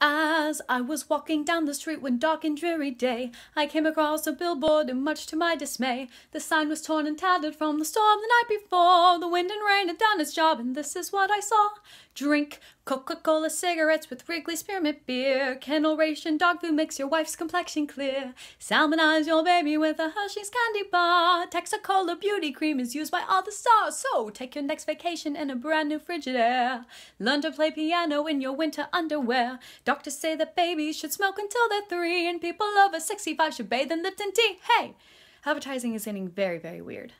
As I was walking down the street one dark and dreary day, I came across a billboard, and much to my dismay, the sign was torn and tattered from the storm the night before. The wind and rain had done its job, and this is what I saw. Drink Coca-Cola cigarettes with Wrigley Spearmint beer. Kennel ration dog food makes your wife's complexion clear. Salmonize your baby with a Hershey's candy bar. Texacola beauty cream is used by all the stars. So take your next vacation in a brand new Frigidaire. Learn to play piano in your winter underwear. Doctors say that babies should smoke until they're three, and people over 65 should bathe in Lipton tea. Hey! Advertising is getting very, very weird.